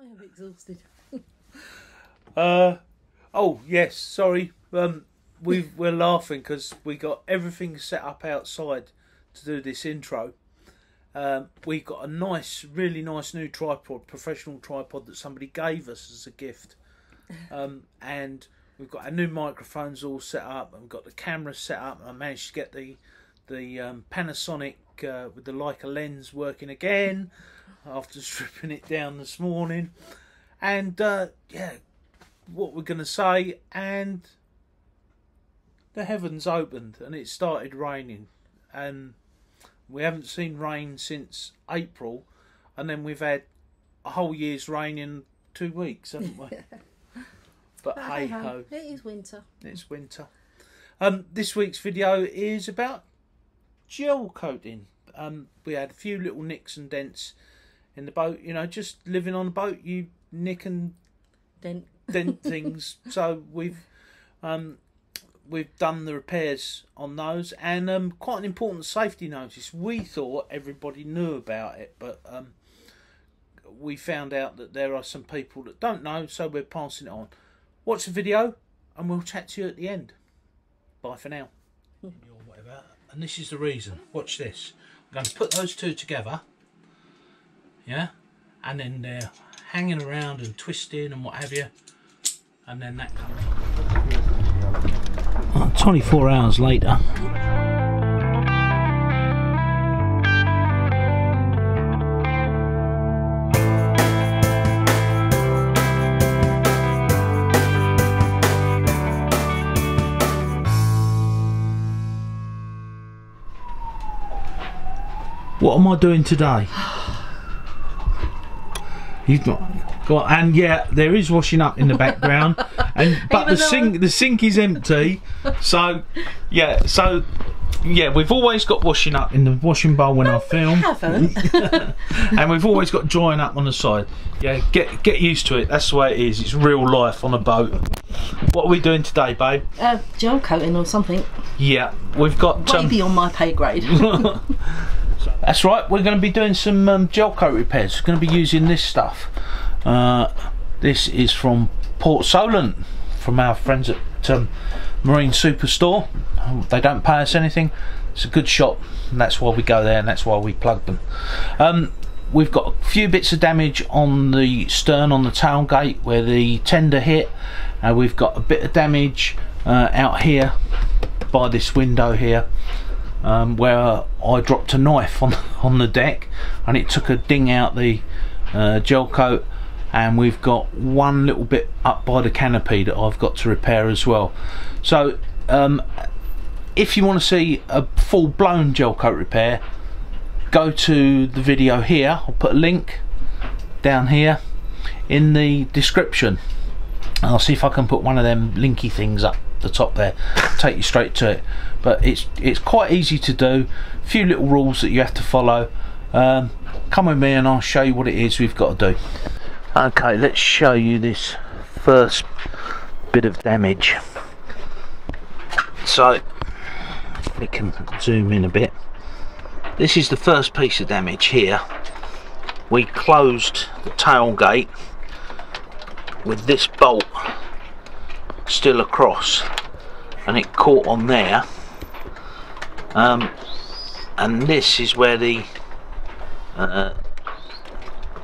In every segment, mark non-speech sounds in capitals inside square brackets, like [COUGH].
I am exhausted. Uh, oh yes, sorry. Um, we we're laughing because we got everything set up outside to do this intro. Um, we got a nice, really nice new tripod, professional tripod that somebody gave us as a gift, um, and we've got our new microphones all set up, and we've got the camera set up. And I managed to get the the um, Panasonic uh, with the Leica lens working again after [LAUGHS] stripping it down this morning, and uh, yeah, what we're going to say, and the heavens opened and it started raining, and we haven't seen rain since April, and then we've had a whole year's rain in two weeks, haven't we? [LAUGHS] but [LAUGHS] hey ho, It is winter. it's winter. Um, this week's video is about gel coating. Um, we had a few little nicks and dents in the boat. You know, just living on a boat, you nick and Then dent [LAUGHS] things. So we've um, we've done the repairs on those, and um, quite an important safety notice. We thought everybody knew about it, but um, we found out that there are some people that don't know, so we're passing it on. Watch the video, and we'll chat to you at the end. Bye for now. And this is the reason. Watch this. I'm going to put those two together. Yeah, and then they're hanging around and twisting and what have you and then that comes on. 24 hours later. What am I doing today? [SIGHS] [SIGHS] [SIGHS] You've got, got and yeah, there is washing up in the background, [LAUGHS] and but Even the sink the sink is empty, so yeah, so yeah, we've always got washing up in the washing bowl when I film, [LAUGHS] [LAUGHS] and we've always got drying up on the side. Yeah, get get used to it. That's the way it is. It's real life on a boat. What are we doing today, babe? uh, gel coating or something. Yeah, we've got um, Maybe on my pay grade. That's right, we're going to be doing some um, gel coat repairs. We're going to be using this stuff. Uh, this is from Port Solent, from our friends at um, Marine Superstore. They don't pay us anything. It's a good shop, and that's why we go there, and that's why we plug them. Um, we've got a few bits of damage on the stern on the tailgate where the tender hit. Uh, we've got a bit of damage uh, out here by this window here um, where I dropped a knife on [LAUGHS] on the deck and it took a ding out the uh, gel coat and we've got one little bit up by the canopy that I've got to repair as well. So um, if you want to see a full-blown gel coat repair go to the video here. I'll put a link down here in the description. I'll see if I can put one of them linky things up the top there take you straight to it. But it's it's quite easy to do. A few little rules that you have to follow. Um, come with me and I'll show you what it is we've got to do. Okay let's show you this first bit of damage. So we can zoom in a bit. This is the first piece of damage here. We closed the tailgate with this bolt still across and it caught on there. Um, and this is where the uh,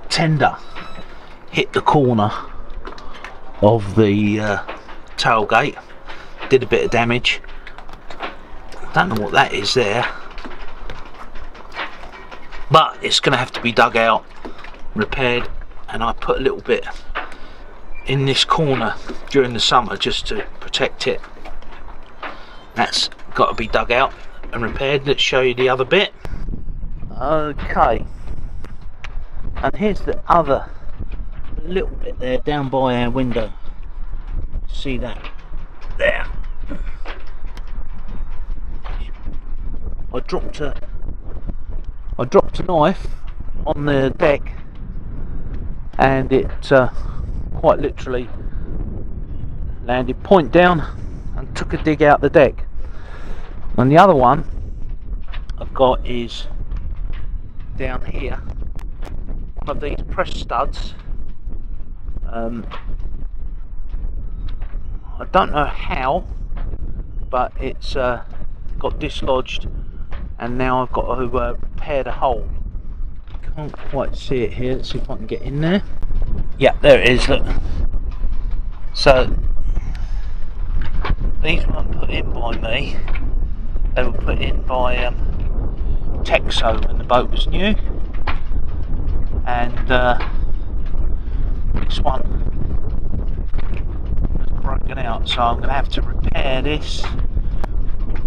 tender hit the corner of the uh, tailgate. Did a bit of damage. Don't know what that is there. But it's gonna have to be dug out repaired and I put a little bit in this corner during the summer just to protect it. That's got to be dug out and repaired let's show you the other bit. Okay. And here's the other little bit there down by our window. See that? There. I dropped a I dropped a knife on the deck and it uh, quite literally landed point down and took a dig out the deck and the other one I've got is down here one of these press studs Um, I don't know how, but it's uh, got dislodged, and now I've got to uh, repair the hole. Can't quite see it here. Let's see if I can get in there. Yeah, there it is. Look. So these weren't put in by me. They were put in by um, Texo when the boat was new, and uh, this one has broken out. So I'm going to have to repair this,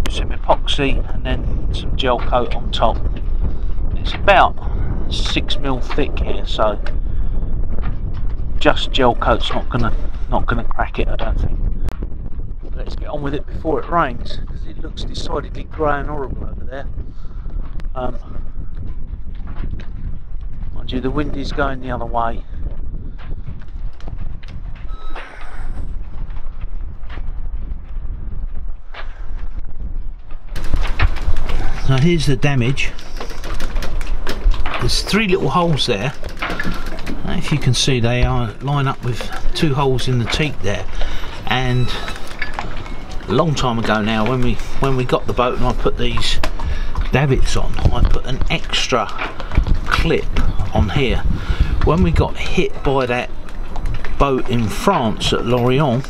with some epoxy, and then some gel coat on top. It's about six mil thick here, so just gel coat's not gonna not gonna crack it I don't think. Let's get on with it before it rains because it looks decidedly grey and horrible over there. Um, mind you the wind is going the other way. Now here's the damage. There's three little holes there if you can see they are line up with two holes in the teak there. And a long time ago now when we when we got the boat and I put these davits on I put an extra clip on here. When we got hit by that boat in France at Lorient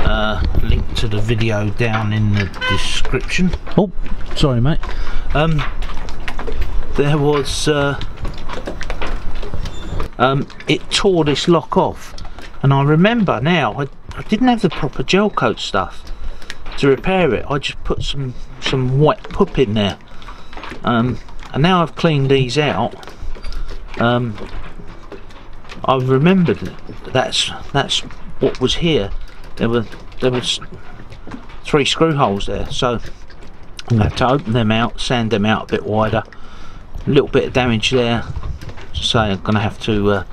uh, link to the video down in the description. Oh sorry mate. Um, there was uh, um, it tore this lock off. And I remember now I, I didn't have the proper gel coat stuff to repair it. I just put some some wet pup in there. Um, and now I've cleaned these out um, I've remembered that's that's what was here. There were there was three screw holes there. So going have to open them out sand them out a bit wider. A little bit of damage there so I'm to have to uh,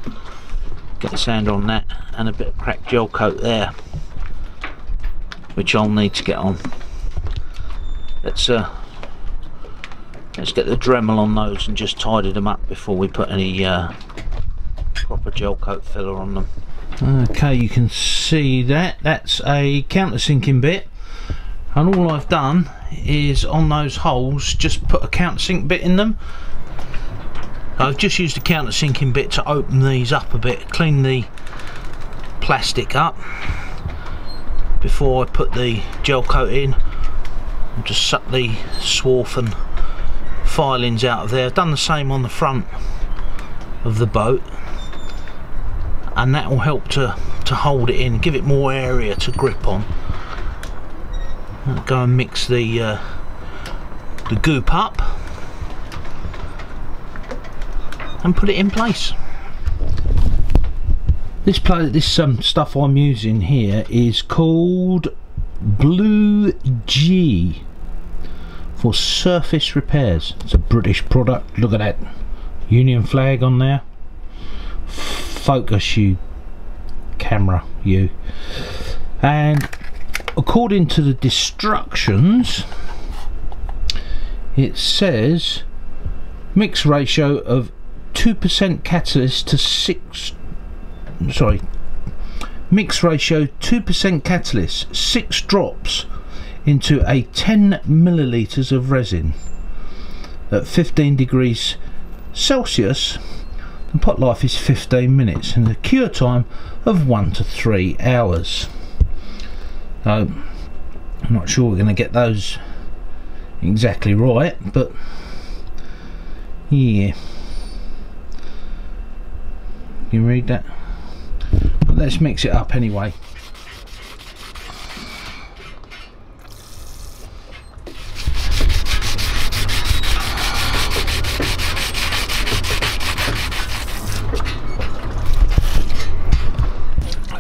get the sand on that and a bit of cracked gel coat there which I'll need to get on. Let's uh, let's get the Dremel on those and just tidy them up before we put any uh, proper gel coat filler on them. Okay you can see that. That's a countersinking bit. And all I've done is on those holes just put a countersink bit in them I've just used a countersinking bit to open these up a bit, clean the plastic up before I put the gel coat in. Just suck the swarf and filings out of there. I've done the same on the front of the boat and that will help to, to hold it in, give it more area to grip on. I'll go and mix the, uh, the goop up and put it in place. This play, this um, stuff I'm using here is called Blue Gee for surface repairs. It's a British product. Look at that Union flag on there. Focus you camera you. And according to the destructions, it says mix ratio of 2% catalyst to 6 sorry mix ratio 2% catalyst 6 drops into a 10 milliliters of resin at 15 degrees Celsius. The pot life is 15 minutes and the cure time of 1 to 3 hours. So I'm not sure we're going to get those exactly right but yeah you read that? But let's mix it up anyway.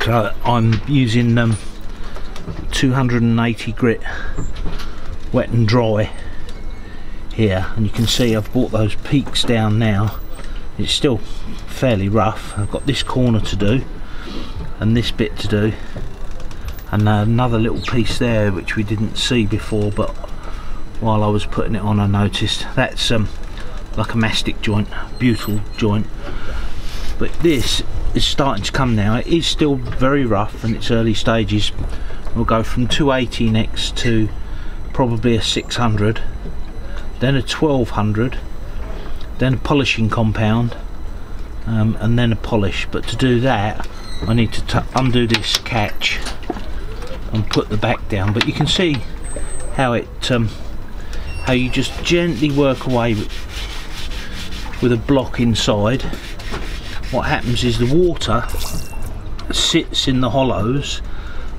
So I'm using um, 280 grit wet and dry here and you can see I've brought those peaks down now it's still fairly rough I've got this corner to do and this bit to do and another little piece there which we didn't see before but while I was putting it on I noticed that's um, like a mastic joint butyl joint but this is starting to come now. It is still very rough in its early stages. We'll go from 280 next to probably a 600, then a 1200, then a polishing compound, um, and then a polish. But to do that, I need to undo this catch and put the back down. But you can see how it, um, how you just gently work away with, with a block inside what happens is the water sits in the hollows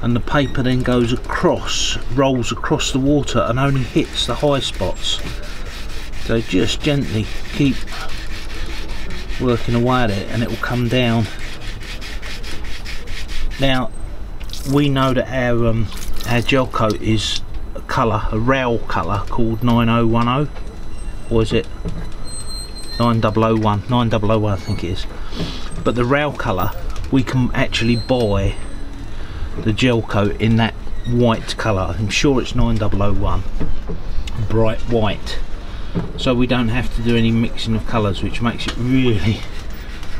and the paper then goes across, rolls across the water and only hits the high spots. So just gently keep working away at it and it will come down. Now we know that our um, our gel coat is a colour, a RAL colour called 9010 or is it 9001, 9001 I think it is. But the RAL colour, we can actually buy the gel coat in that white colour. I'm sure it's 9001, bright white. So we don't have to do any mixing of colours, which makes it really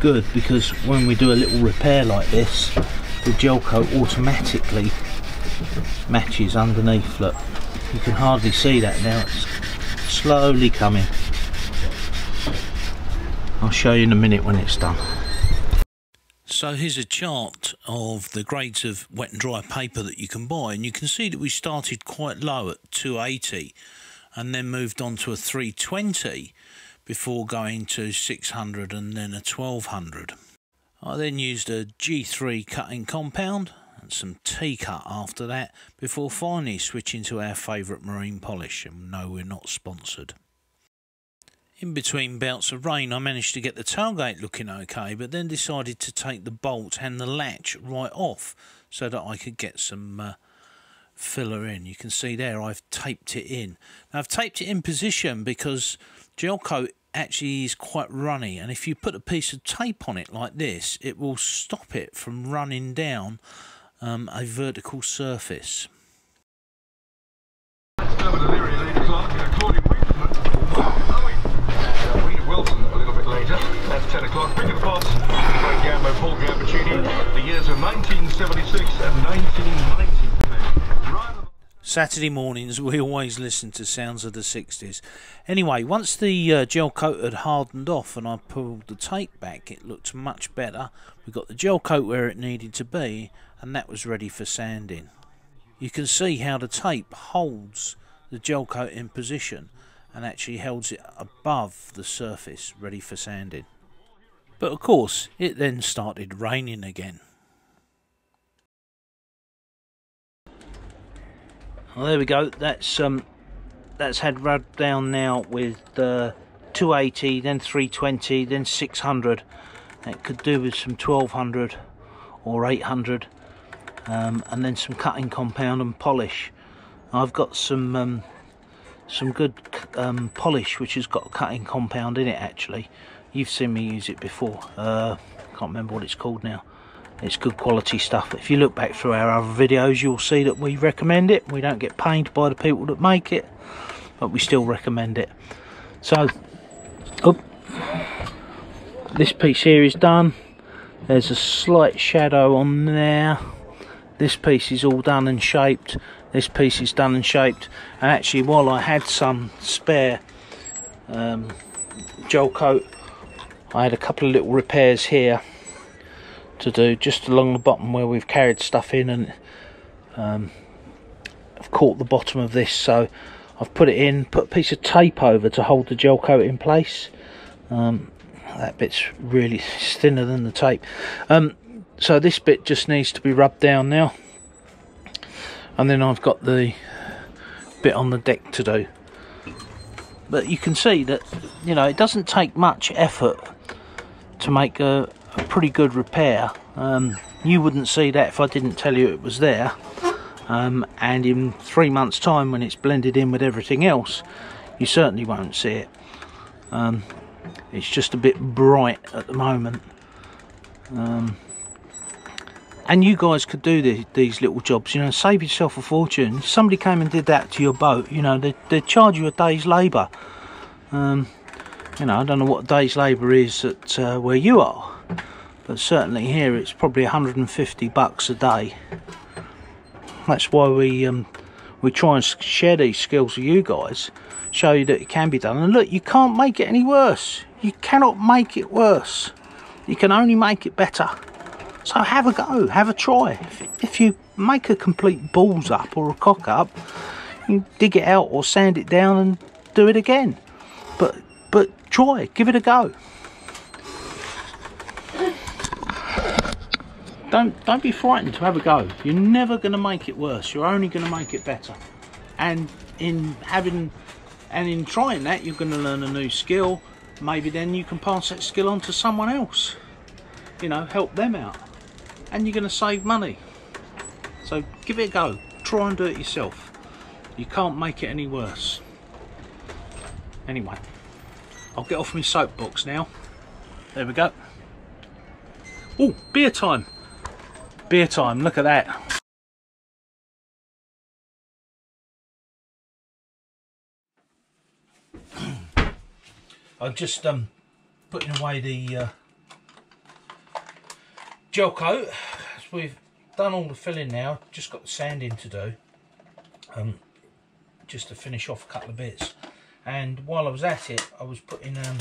good because when we do a little repair like this, the gel coat automatically matches underneath. Look, you can hardly see that now. It's slowly coming. I'll show you in a minute when it's done. So here's a chart of the grades of wet and dry paper that you can buy and you can see that we started quite low at 280 and then moved on to a 320 before going to 600 and then a 1200. I then used a G3 cutting compound and some T-cut after that before finally switching to our favourite marine polish and no we're not sponsored. In between bouts of rain, I managed to get the tailgate looking okay, but then decided to take the bolt and the latch right off so that I could get some uh, filler in. You can see there I've taped it in. Now I've taped it in position because gel coat actually is quite runny and if you put a piece of tape on it like this it will stop it from running down um, a vertical surface. That's 10 o'clock. Paul Gambaccini. The years of 1976 and 1990. Saturday mornings we always listen to sounds of the 60s. Anyway, once the uh, gel coat had hardened off and I pulled the tape back, it looked much better. We got the gel coat where it needed to be and that was ready for sanding. You can see how the tape holds the gel coat in position and actually holds it above the surface ready for sanding. But of course it then started raining again. Well, there we go. That's um, that's had rubbed down now with uh, 280, then 320, then 600. It could do with some 1200 or 800, um, and then some cutting compound and polish. I've got some um, some good um, polish which has got cutting compound in it actually you've seen me use it before uh, can't remember what it's called now it's good quality stuff. If you look back through our other videos you'll see that we recommend it. We don't get paid by the people that make it but we still recommend it. So oh, this piece here is done. There's a slight shadow on there. This piece is all done and shaped. This piece is done and shaped. And actually while I had some spare um, gel coat I had a couple of little repairs here to do just along the bottom where we've carried stuff in and um, I've caught the bottom of this. So I've put it in put a piece of tape over to hold the gel coat in place. Um, that bit's really [LAUGHS] thinner than the tape. Um, so this bit just needs to be rubbed down now. And then I've got the bit on the deck to do. But you can see that you know it doesn't take much effort to make a, a pretty good repair. Um, you wouldn't see that if I didn't tell you it was there. Um, and in three months time when it's blended in with everything else you certainly won't see it. Um, it's just a bit bright at the moment. Um, and you guys could do the, these little jobs you know save yourself a fortune. If somebody came and did that to your boat you know they, they'd charge you a day's labour. Um, you know I don't know what a day's labour is at uh, where you are but certainly here it's probably 150 bucks a day. That's why we um, we try and share these skills with you guys, show you that it can be done. And look, you can't make it any worse. You cannot make it worse. You can only make it better. So have a go, have a try. If, if you make a complete balls up or a cock up, you dig it out or sand it down and do it again. But but try, give it a go. Don't don't be frightened to have a go. You're never going to make it worse. You're only going to make it better. And in having and in trying that, you're going to learn a new skill. Maybe then you can pass that skill on to someone else. You know, help them out and you're going to save money. So give it a go. Try and do it yourself. You can't make it any worse. Anyway, I'll get off my soapbox now. There we go. Oh, beer time. Beer time, look at that. I'm just um, putting away the uh, gel coat we've done all the filling now just got the sanding to do um, just to finish off a couple of bits and while I was at it I was putting um,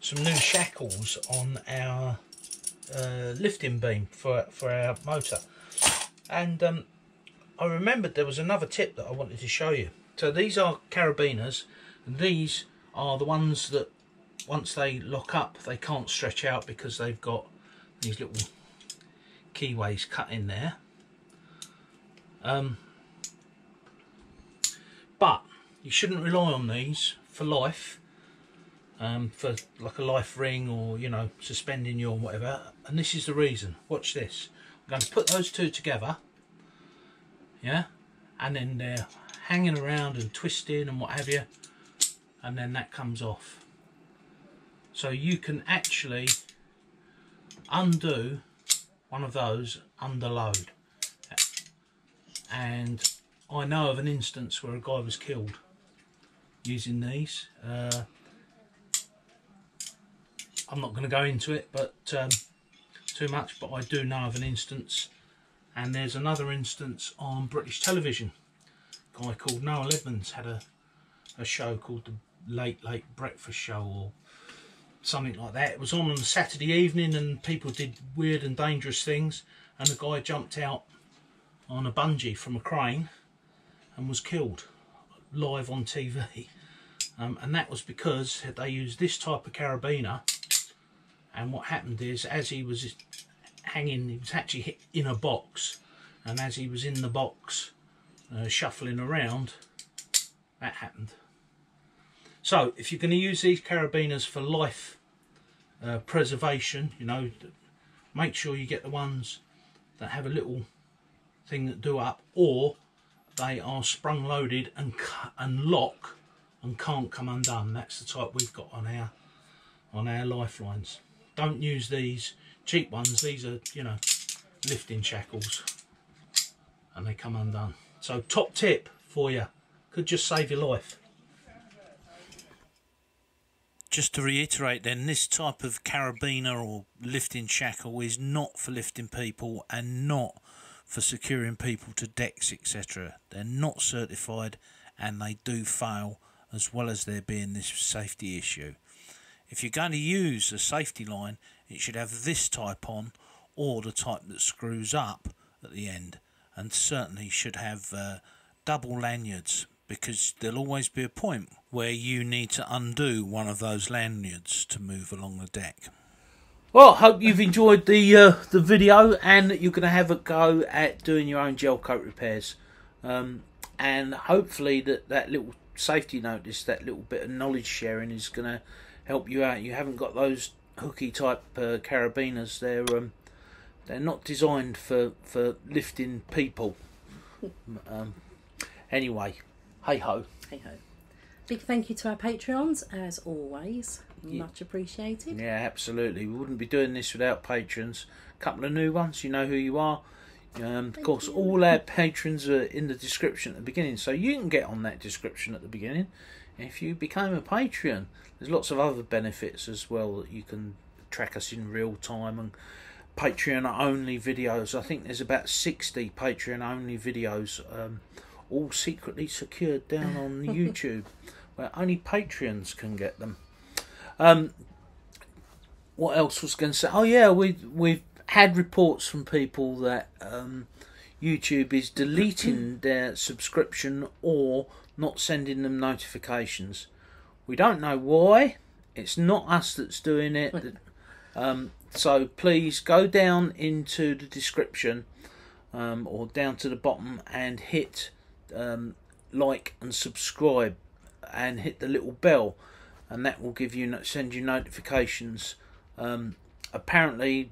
some new shackles on our uh, lifting beam for, for our motor. And um, I remembered there was another tip that I wanted to show you. So these are carabiners and these are the ones that once they lock up they can't stretch out because they've got these little keyways cut in there. Um, but you shouldn't rely on these for life, um, for like a life ring or you know suspending your whatever. And this is the reason. Watch this. I'm going to put those two together. Yeah, and then they're hanging around and twisting and what have you, and then that comes off. So you can actually undo one of those under load and I know of an instance where a guy was killed using these uh, I'm not going to go into it but um, too much but I do know of an instance and there's another instance on British television a guy called Noel Edmonds had a, a show called the Late Late Breakfast Show or something like that. It was on on a Saturday evening and people did weird and dangerous things and the guy jumped out on a bungee from a crane and was killed live on TV. Um, and that was because they used this type of carabiner and what happened is as he was hanging, he was actually in a box and as he was in the box uh, shuffling around, that happened. So if you're going to use these carabiners for life uh, preservation, you know, make sure you get the ones that have a little thing that do up or they are sprung loaded and, and lock and can't come undone. That's the type we've got on our on our lifelines. Don't use these cheap ones. These are, you know, lifting shackles and they come undone. So top tip for you. Could just save your life. Just to reiterate then, this type of carabiner or lifting shackle is not for lifting people and not for securing people to decks etc. They're not certified and they do fail as well as there being this safety issue. If you're going to use a safety line, it should have this type on or the type that screws up at the end and certainly should have uh, double lanyards because there'll always be a point where you need to undo one of those lanyards to move along the deck. Well, hope you've enjoyed the uh, the video and that you're going to have a go at doing your own gel coat repairs. Um, and hopefully that, that little safety notice, that little bit of knowledge sharing is going to help you out. You haven't got those hooky type uh, carabiners. They're um, they're not designed for, for lifting people. [LAUGHS] um, anyway, hey ho. Hey ho. Big thank you to our Patreons, as always. Yeah. Much appreciated. Yeah, absolutely. We wouldn't be doing this without patrons. A couple of new ones, you know who you are. Um, of course, you. all our patrons are in the description at the beginning, so you can get on that description at the beginning. If you become a Patreon, there's lots of other benefits as well that you can track us in real time and Patreon only videos. I think there's about 60 Patreon only videos, um, all secretly secured down on [LAUGHS] YouTube, where only Patreons can get them. Um, what else was going to say? Oh yeah, we we've had reports from people that um, YouTube is deleting [CLEARS THROAT] their subscription or not sending them notifications. We don't know why. It's not us that's doing it. Um, so please go down into the description um, or down to the bottom and hit um, like and subscribe and hit the little bell, and that will give you send you notifications. Um, apparently,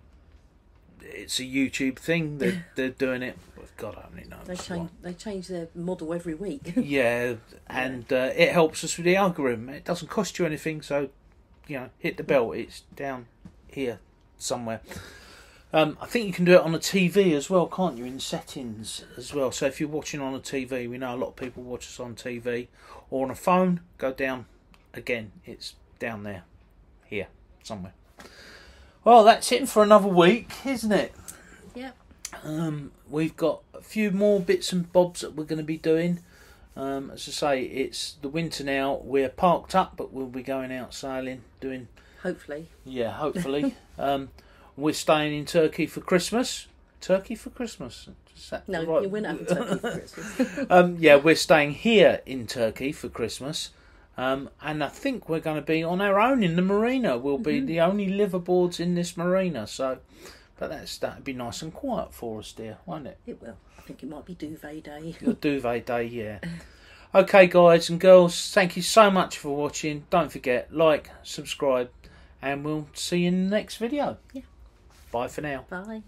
it's a YouTube thing. They're, they're doing it. God only knows. They change they change their model every week. [LAUGHS] yeah, and uh, it helps us with the algorithm. It doesn't cost you anything, so you know, hit the bell. It's down here somewhere. Um, I think you can do it on a TV as well, can't you? In settings as well. So if you're watching on a TV, we know a lot of people watch us on TV or on a phone. Go down again. It's down there, here somewhere. Well, that's it for another week, isn't it? Yep. Um, we've got a few more bits and bobs that we're going to be doing. Um, as I say, it's the winter now. We're parked up, but we'll be going out sailing, doing. Hopefully. Yeah, hopefully. [LAUGHS] um, we're staying in Turkey for Christmas. Turkey for Christmas. No, right? we're not Turkey for [LAUGHS] Christmas. um, yeah, we're staying here in Turkey for Christmas. Um, and I think we're going to be on our own in the marina. We'll be mm-hmm. the only liveaboards in this marina. So, but that's that'd be nice and quiet for us, dear, won't it? It will. I think it might be duvet day. duvet day, yeah. Okay, guys and girls, thank you so much for watching. Don't forget, like, subscribe, and we'll see you in the next video. Yeah. Bye for now. Bye.